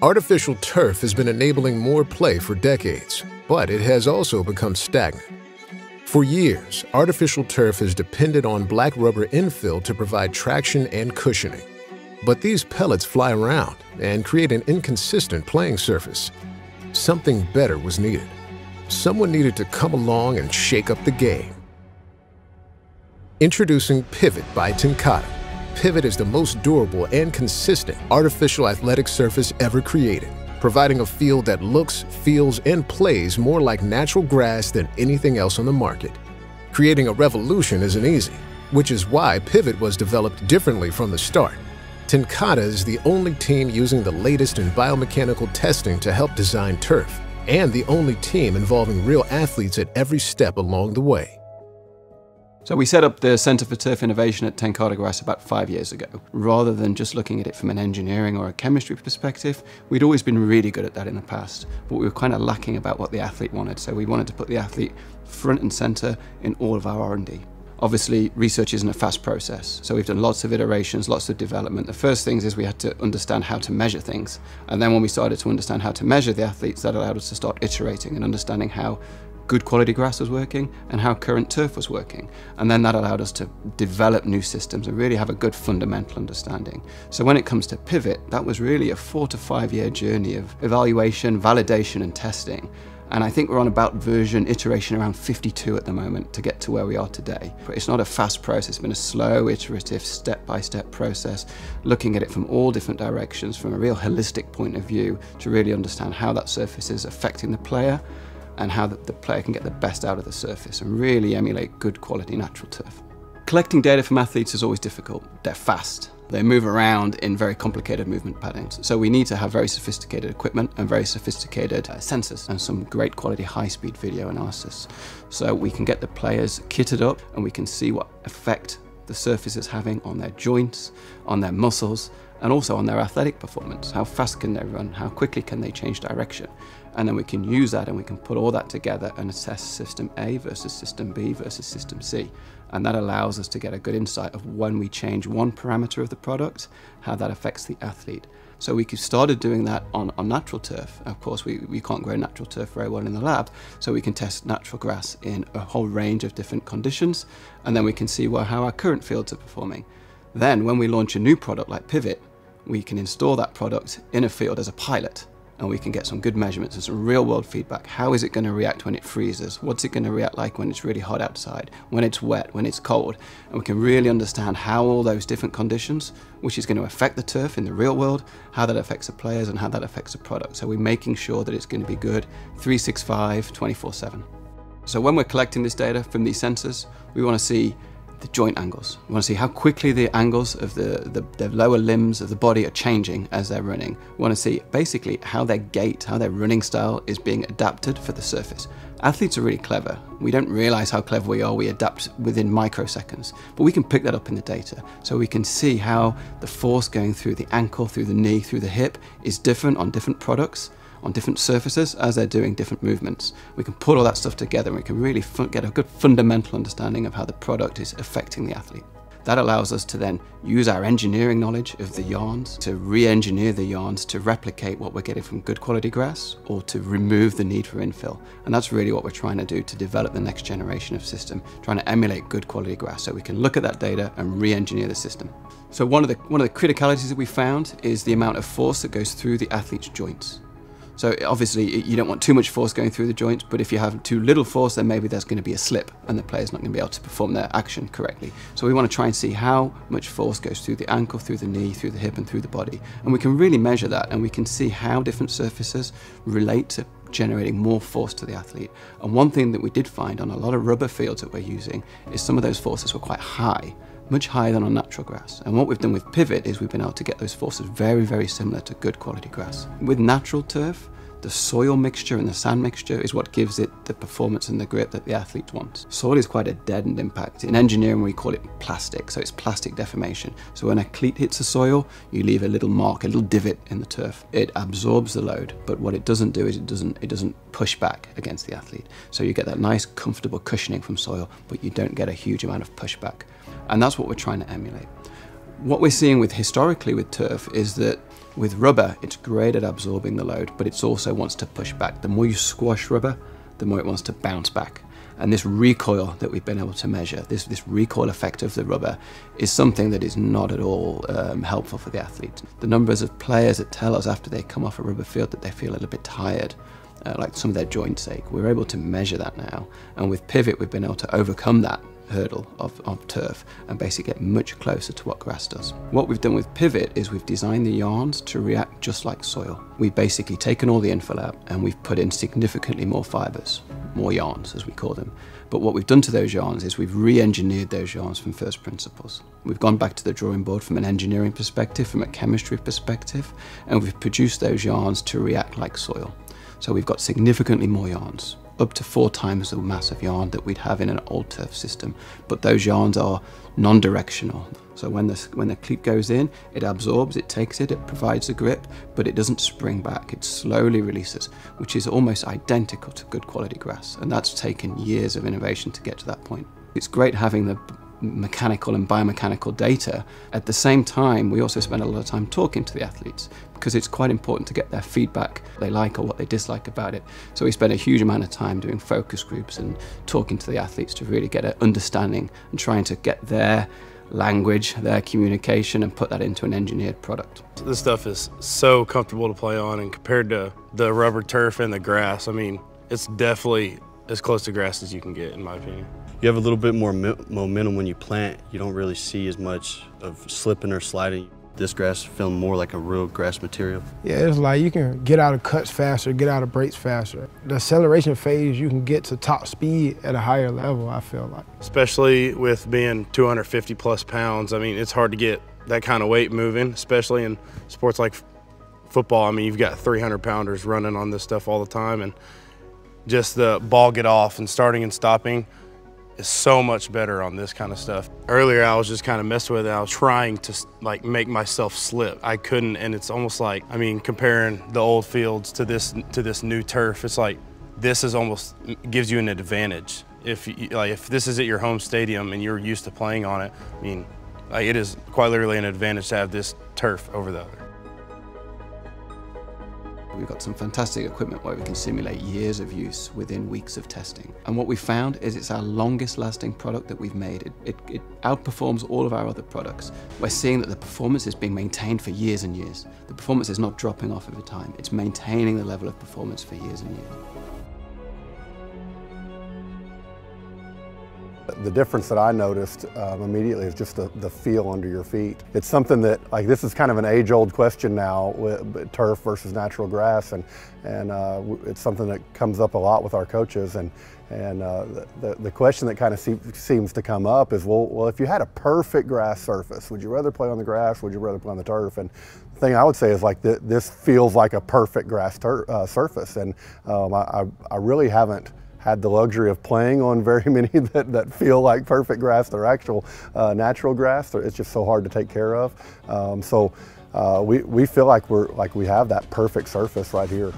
Artificial turf has been enabling more play for decades, but it has also become stagnant. For years, artificial turf has depended on black rubber infill to provide traction and cushioning. But these pellets fly around and create an inconsistent playing surface. Something better was needed. Someone needed to come along and shake up the game. Introducing Pivot by TenCate. Pivot is the most durable and consistent artificial athletic surface ever created, providing a field that looks, feels, and plays more like natural grass than anything else on the market. Creating a revolution isn't easy, which is why Pivot was developed differently from the start. TenCate is the only team using the latest in biomechanical testing to help design turf, and the only team involving real athletes at every step along the way. So we set up the Centre for Turf Innovation at TenCate Grass about five years ago. Rather than just looking at it from an engineering or a chemistry perspective, we'd always been really good at that in the past, but we were kind of lacking about what the athlete wanted. So we wanted to put the athlete front and centre in all of our R&D. Obviously, research isn't a fast process, so we've done lots of iterations, lots of development. The first things is we had to understand how to measure things, and then when we started to understand how to measure the athletes, that allowed us to start iterating and understanding how good quality grass was working and how current turf was working. And then that allowed us to develop new systems and really have a good fundamental understanding. So when it comes to Pivot, that was really a four to five year journey of evaluation, validation and testing. And I think we're on about version iteration around 52 at the moment to get to where we are today. But it's not a fast process, it's been a slow, iterative, step-by-step -step process, looking at it from all different directions, from a real holistic point of view, to really understand how that surface is affecting the player and how the, the player can get the best out of the surface and really emulate good quality natural turf. Collecting data from athletes is always difficult. They're fast. They move around in very complicated movement patterns. So we need to have very sophisticated equipment and very sophisticated uh, sensors and some great quality high-speed video analysis. So we can get the players kitted up and we can see what effect the surface is having on their joints, on their muscles, and also on their athletic performance. How fast can they run? How quickly can they change direction? And then we can use that and we can put all that together and assess system A versus system B versus system C. And that allows us to get a good insight of when we change one parameter of the product, how that affects the athlete. So we started doing that on, on natural turf. Of course, we, we can't grow natural turf very well in the lab, so we can test natural grass in a whole range of different conditions, and then we can see well, how our current fields are performing. Then, when we launch a new product like Pivot, we can install that product in a field as a pilot and we can get some good measurements and some real world feedback. How is it going to react when it freezes? What's it going to react like when it's really hot outside, when it's wet, when it's cold? And we can really understand how all those different conditions, which is going to affect the turf in the real world, how that affects the players and how that affects the product. So we're making sure that it's going to be good 365, 24 7. So when we're collecting this data from these sensors, we want to see the joint angles. We want to see how quickly the angles of the, the, the, lower limbs of the body are changing as they're running. We want to see basically how their gait, how their running style is being adapted for the surface. Athletes are really clever. We don't realize how clever we are. We adapt within microseconds, but we can pick that up in the data. So we can see how the force going through the ankle, through the knee, through the hip is different on different products on different surfaces as they're doing different movements. We can put all that stuff together and we can really get a good fundamental understanding of how the product is affecting the athlete. That allows us to then use our engineering knowledge of the yarns to re-engineer the yarns to replicate what we're getting from good quality grass or to remove the need for infill. And that's really what we're trying to do to develop the next generation of system, trying to emulate good quality grass so we can look at that data and re-engineer the system. So one of the, one of the criticalities that we found is the amount of force that goes through the athlete's joints. So obviously you don't want too much force going through the joints, but if you have too little force, then maybe there's going to be a slip and the player's not going to be able to perform their action correctly. So we want to try and see how much force goes through the ankle, through the knee, through the hip and through the body. And we can really measure that and we can see how different surfaces relate to generating more force to the athlete. And one thing that we did find on a lot of rubber fields that we're using is some of those forces were quite high much higher than on natural grass. And what we've done with Pivot is we've been able to get those forces very, very similar to good quality grass. With natural turf, the soil mixture and the sand mixture is what gives it the performance and the grip that the athlete wants. Soil is quite a deadened impact. In engineering, we call it plastic, so it's plastic deformation. So when a cleat hits the soil, you leave a little mark, a little divot in the turf. It absorbs the load, but what it doesn't do is it doesn't, it doesn't push back against the athlete. So you get that nice, comfortable cushioning from soil, but you don't get a huge amount of pushback. And that's what we're trying to emulate. What we're seeing with historically with turf is that With rubber, it's great at absorbing the load, but it also wants to push back. The more you squash rubber, the more it wants to bounce back. And this recoil that we've been able to measure, this, this recoil effect of the rubber, is something that is not at all um, helpful for the athlete. The numbers of players that tell us after they come off a rubber field that they feel a little bit tired, uh, like some of their joints ache, we're able to measure that now. And with Pivot, we've been able to overcome that hurdle of, of turf and basically get much closer to what grass does. What we've done with Pivot is we've designed the yarns to react just like soil. We've basically taken all the infill out and we've put in significantly more fibres, more yarns as we call them. But what we've done to those yarns is we've re-engineered those yarns from first principles. We've gone back to the drawing board from an engineering perspective, from a chemistry perspective, and we've produced those yarns to react like soil. So we've got significantly more yarns up to four times the mass of yarn that we'd have in an old turf system. But those yarns are non-directional. So when the, when the cleat goes in, it absorbs, it takes it, it provides a grip, but it doesn't spring back. It slowly releases, which is almost identical to good quality grass. And that's taken years of innovation to get to that point. It's great having the mechanical and biomechanical data. At the same time, we also spend a lot of time talking to the athletes because it's quite important to get their feedback, they like or what they dislike about it. So we spend a huge amount of time doing focus groups and talking to the athletes to really get an understanding and trying to get their language, their communication, and put that into an engineered product. This stuff is so comfortable to play on, and compared to the rubber turf and the grass, I mean, it's definitely as close to grass as you can get, in my opinion. You have a little bit more momentum when you plant. You don't really see as much of slipping or sliding. This grass feeling more like a real grass material. Yeah, it's like you can get out of cuts faster, get out of breaks faster. The acceleration phase, you can get to top speed at a higher level, I feel like. Especially with being 250 plus pounds, I mean, it's hard to get that kind of weight moving, especially in sports like football. I mean, you've got 300 pounders running on this stuff all the time, and just the ball get off and starting and stopping is so much better on this kind of stuff. Earlier I was just kind of messing with it. I was trying to like make myself slip. I couldn't and it's almost like, I mean, comparing the old fields to this to this new turf, it's like this is almost gives you an advantage. If you, like if this is at your home stadium and you're used to playing on it, I mean, like it is quite literally an advantage to have this turf over the other. We've got some fantastic equipment where we can simulate years of use within weeks of testing. And what we found is it's our longest lasting product that we've made. It, it, it, outperforms all of our other products. We're seeing that the performance is being maintained for years and years. The performance is not dropping off over time. It's maintaining the level of performance for years and years. The difference that I noticed um, immediately is just the, the feel under your feet. It's something that, like, this is kind of an age-old question now, with turf versus natural grass, and and uh, it's something that comes up a lot with our coaches. And and uh, the the question that kind of se seems to come up is, well, well, if you had a perfect grass surface, would you rather play on the grass? Would you rather play on the turf? And the thing I would say is like th this feels like a perfect grass uh, surface, and um, I I really haven't had the luxury of playing on very many that, that feel like perfect grass. They're actual uh, natural grass. It's just so hard to take care of. Um, so uh, we, we feel like we're like we have that perfect surface right here.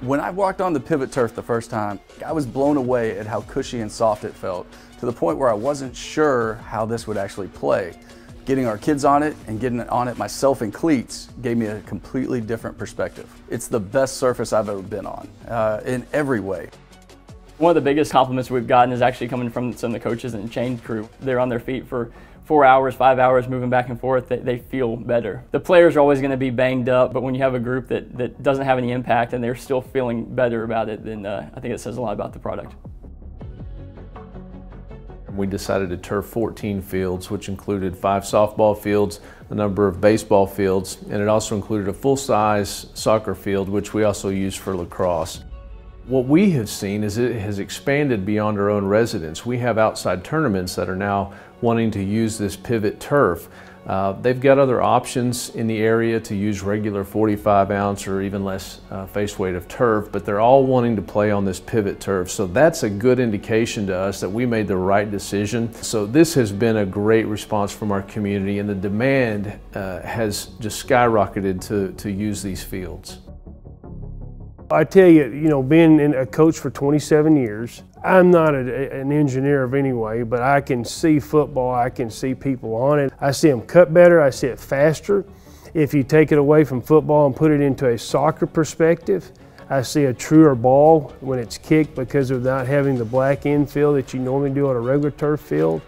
When I walked on the pivot turf the first time, I was blown away at how cushy and soft it felt to the point where I wasn't sure how this would actually play. Getting our kids on it and getting on it myself in cleats gave me a completely different perspective. It's the best surface I've ever been on, uh, in every way. One of the biggest compliments we've gotten is actually coming from some of the coaches and chain crew. They're on their feet for four hours, five hours, moving back and forth, they, they feel better. The players are always going to be banged up, but when you have a group that, that doesn't have any impact and they're still feeling better about it, then uh, I think it says a lot about the product. We decided to turf 14 fields, which included five softball fields, a number of baseball fields, and it also included a full-size soccer field, which we also use for lacrosse. What we have seen is it has expanded beyond our own residents. We have outside tournaments that are now wanting to use this pivot turf. Uh, they've got other options in the area to use regular 45 ounce or even less uh, face weight of turf, but they're all wanting to play on this pivot turf. So that's a good indication to us that we made the right decision. So this has been a great response from our community and the demand uh, has just skyrocketed to, to use these fields. I tell you, you know, being a coach for 27 years, I'm not a, an engineer of any way, but I can see football, I can see people on it. I see them cut better, I see it faster. If you take it away from football and put it into a soccer perspective, I see a truer ball when it's kicked because of not having the black infill that you normally do on a regular turf field.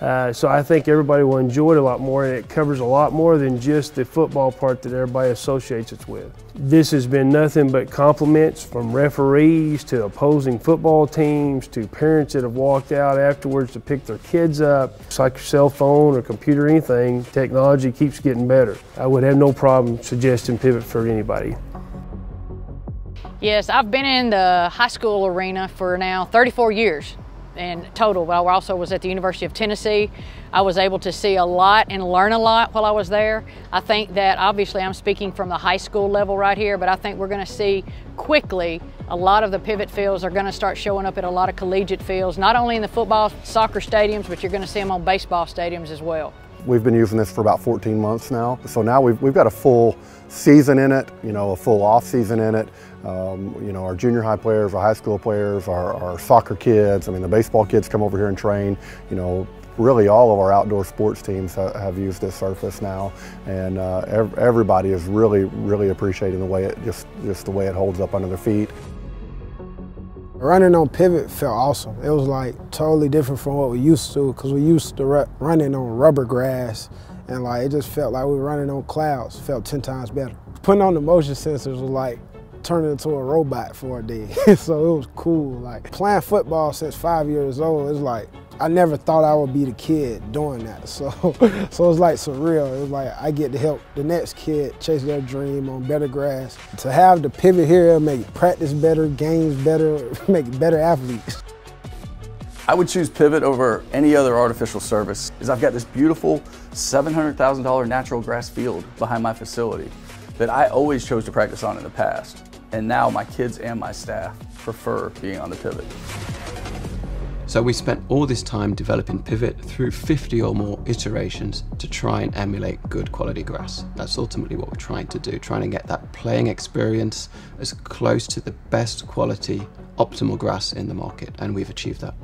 Uh, so I think everybody will enjoy it a lot more and it covers a lot more than just the football part that everybody associates it with. This has been nothing but compliments from referees to opposing football teams to parents that have walked out afterwards to pick their kids up. It's like your cell phone or computer or anything, technology keeps getting better. I would have no problem suggesting pivot for anybody. Yes, I've been in the high school arena for now 34 years in total. But I also was at the University of Tennessee. I was able to see a lot and learn a lot while I was there. I think that obviously I'm speaking from the high school level right here, but I think we're going to see quickly a lot of the pivot fields are going to start showing up at a lot of collegiate fields, not only in the football, soccer stadiums, but you're going to see them on baseball stadiums as well. We've been using this for about 14 months now. So now we've, we've got a full season in it, you know, a full off season in it. Um, you know, our junior high players, our high school players, our, our soccer kids, I mean, the baseball kids come over here and train, you know, really all of our outdoor sports teams ha have used this surface now, and uh, ev everybody is really, really appreciating the way it just, just the way it holds up under their feet. Running on pivot felt awesome. It was like totally different from what we used to because we used to running on rubber grass and like it just felt like we were running on clouds. Felt 10 times better. Putting on the motion sensors was like turning into a robot for a day. so it was cool. Like playing football since five years old, it's like I never thought I would be the kid doing that. So so it's like surreal. It's like I get to help the next kid chase their dream on better grass. To have the pivot here make practice better, games better, make better athletes. I would choose Pivot over any other artificial surface is I've got this beautiful $700,000 natural grass field behind my facility that I always chose to practice on in the past. And now my kids and my staff prefer being on the Pivot. So we spent all this time developing Pivot through 50 or more iterations to try and emulate good quality grass. That's ultimately what we're trying to do, trying to get that playing experience as close to the best quality optimal grass in the market, and we've achieved that.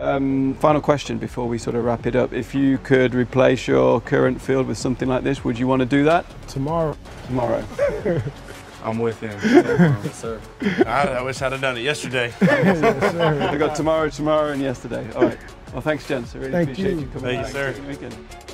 Um, final question before we sort of wrap it up. If you could replace your current field with something like this, would you want to do that? Tomorrow. Tomorrow. I'm with him. yes, sir. I, I, wish I'd have done it yesterday. yes, we got tomorrow, tomorrow, and yesterday. All right. Well, thanks, gents. I really Thank appreciate you, you coming. Thank you, sir.